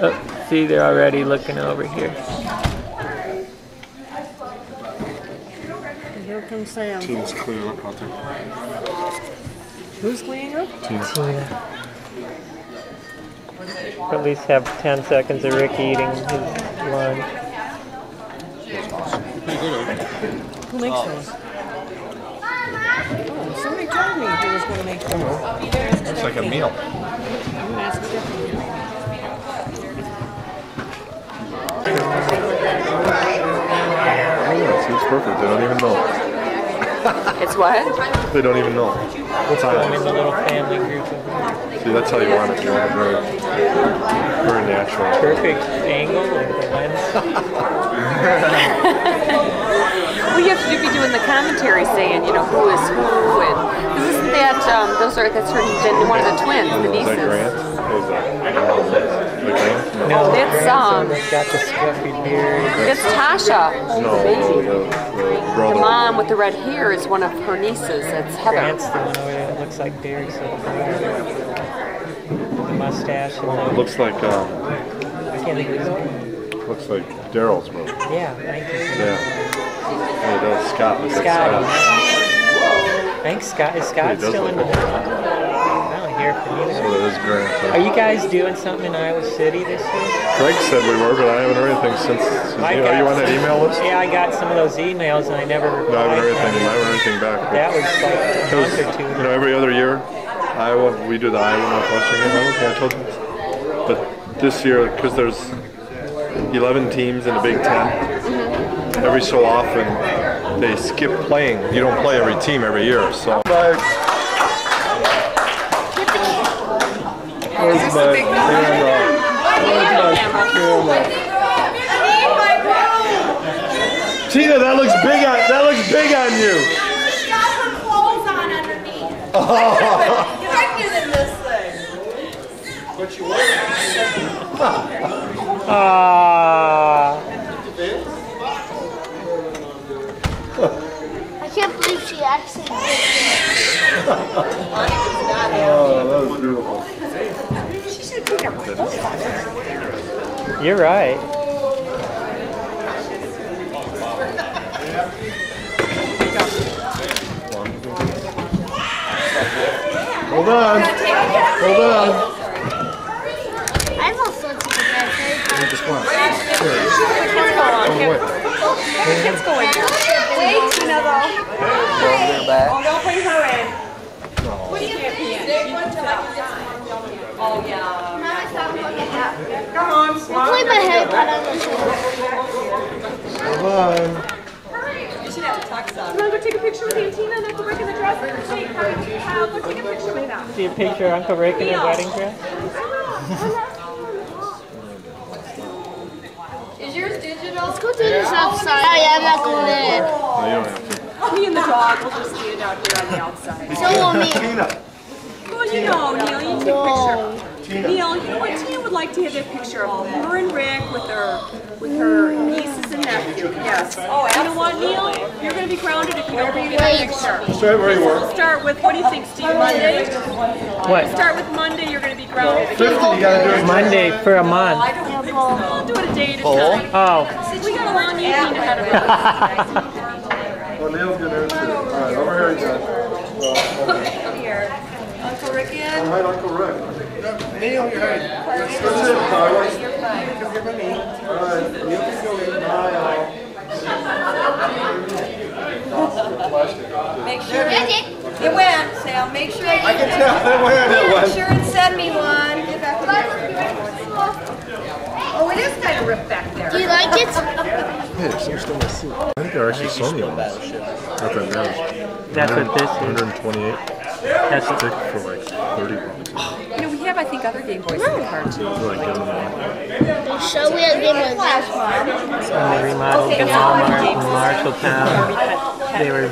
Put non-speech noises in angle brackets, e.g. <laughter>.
Oh, see, they're already looking over here. Here comes Sam. Team's clearing up out there. Who's cleaning up? Tina. At least have 10 seconds of Rick eating his lunch. Who makes those? Oh, somebody told me he was going to make those. Looks like a meal. I'm gonna ask Stephanie. Oh, yeah, it seems perfect. They don't even know. It's what? They don't even know. What's I'm in the little family group. See, that's how you want it. You want it very, very natural. Perfect angle with the lens. <laughs> Well, you have to be doing the commentary saying, you know, who is who, and this isn't that. Um, those are that's her, the- one of the twins, the Is that Grant? nieces. Who's that? The Grant? No, That's, um, got the scruffy beard. That's Tasha, No, the the, the The mom with the red hair is one of her nieces. That's Heather. Grant's the one over there that looks like Derek's. The mustache and the, Looks like um, I can't think of his name. looks like Daryl's brother. Yeah, thank you. Yeah. It does. Scott. Scott. I think Scott is Scott still in the like I don't hear from So you. that is Are you guys doing something in Iowa City this year? Craig said we were, but I haven't heard anything since. since I you, are you on that email list? Yeah, I got some of those emails and I never No, I haven't heard anything. I haven't heard anything back. That was like a month or two. you know, every other year, Iowa, we do the Iowa Northwestern game. I I told you. But this year, because there's 11 teams in the Big 10 every so often they skip playing. You don't play every team every year, so. Where's my camera? Where's my camera? Tina, that looks big on that looks big on you. She's got her clothes on underneath. Oh. Pregnant in this thing. Ah, I can't believe she actually did Oh, that was beautiful. you're right. Hold on. Hold on. I have all sorts of bad Just one. Kids go in here. Wait, Tina, though. Oh, don't bring her in. She can't be in. Oh, yeah. Mama, stop looking at Come on, Play my head out on the shoulder. Hold. You should have a tux on. You want to go take a picture with Aunt Tina and Uncle Rick in the dress? Hey, Kyle, go take a picture with them. See a picture of Uncle Rick in his wedding dress? Is yours digital? Let's go do this outside. Oh, yeah, I'm not going in. Oh, no, you don't have to. Me and the dog will just stand out here on the outside. So will me. Tina. Well, you know, Neil, you take a picture. Neil, you know what? Tina would like to have that picture of her and Rick with her with her nieces and nephew. Yes. Oh, you know what, Neil? You're going to be grounded if you don't get that picture. Stay where you were. We'll start with what do you think, Steve? Monday. What? Start with Monday. You're going to be grounded. 50, you gotta do it. Monday for a month. We'll do it a day at a time. Oh, We got a long evening ahead of us. Well, Neil's gonna answer. All right, over here, you guys. <laughs> Uncle Rick in. Oh, All right, Uncle Rick. Neil, you're right. That's it, Tyler. All right, Neil can go in. Bye, Make sure it went, Sam. Make sure I can tell where it Make went. sure and send me one. Get back in. Oh, it is kind of ripped back there. Do you like it? <laughs> I think they're actually Sony ones. Not that bad. that's what this is. 128 That's stick for like 30 bucks. You know, we have, I think, other Game Boys in the car too. Feel like giving um, them we have game like this. when they remodeled the Walmart in Marshalltown. They were